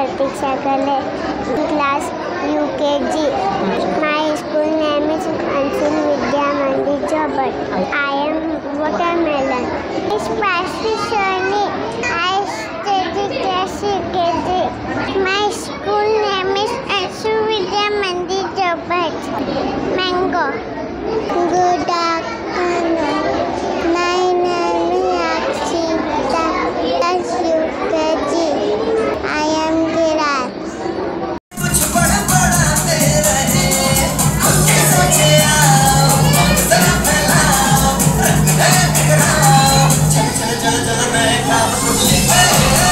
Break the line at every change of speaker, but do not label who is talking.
प्रतीक्षा कले class U K G my school name is Anshul Vidya Mandir Jobat I am watermelon. It's spicy surely. I study class U My school name is Ansu Vidya Mandir Jobat. Mango. Good.
Hey!